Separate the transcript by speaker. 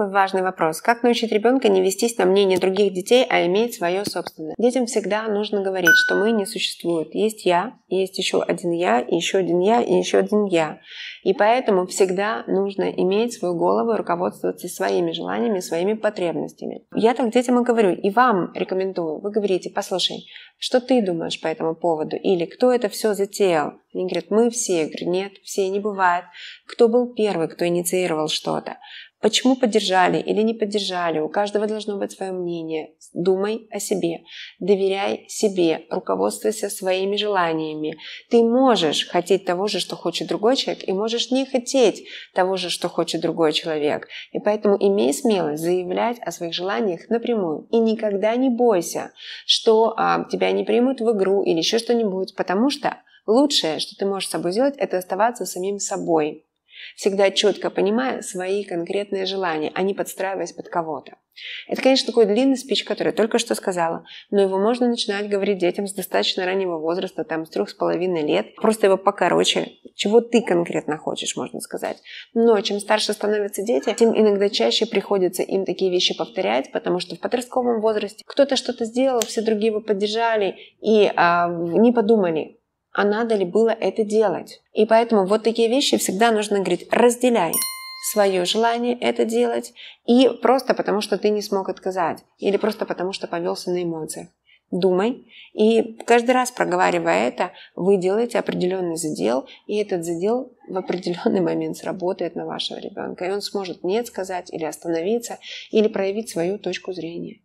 Speaker 1: такой важный вопрос. Как научить ребенка не вестись на мнение других детей, а иметь свое собственное? Детям всегда нужно говорить, что мы не существуют. Есть я, есть еще один я, и еще один я, и еще один я. И поэтому всегда нужно иметь свою голову и руководствоваться своими желаниями, своими потребностями. Я так детям и говорю, и вам рекомендую. Вы говорите, послушай, что ты думаешь по этому поводу? Или кто это все затеял? Они говорят, мы все. Я говорю, нет, все не бывает. Кто был первый, кто инициировал что-то? Почему поддержали или не поддержали? У каждого должно быть свое мнение. Думай о себе, доверяй себе, руководствуйся своими желаниями. Ты можешь хотеть того же, что хочет другой человек, и можешь не хотеть того же, что хочет другой человек. И поэтому имей смелость заявлять о своих желаниях напрямую. И никогда не бойся, что а, тебя не примут в игру или еще что-нибудь, потому что лучшее, что ты можешь с собой сделать, это оставаться самим собой всегда четко понимая свои конкретные желания, а не подстраиваясь под кого-то. Это, конечно, такой длинный спич, который я только что сказала, но его можно начинать говорить детям с достаточно раннего возраста, там, с трех с половиной лет, просто его покороче, чего ты конкретно хочешь, можно сказать. Но чем старше становятся дети, тем иногда чаще приходится им такие вещи повторять, потому что в подростковом возрасте кто-то что-то сделал, все другие его поддержали и а, не подумали, а надо ли было это делать. И поэтому вот такие вещи всегда нужно говорить, разделяй свое желание это делать и просто потому, что ты не смог отказать или просто потому, что повелся на эмоциях. Думай, и каждый раз проговаривая это, вы делаете определенный задел, и этот задел в определенный момент сработает на вашего ребенка, и он сможет нет сказать или остановиться, или проявить свою точку зрения.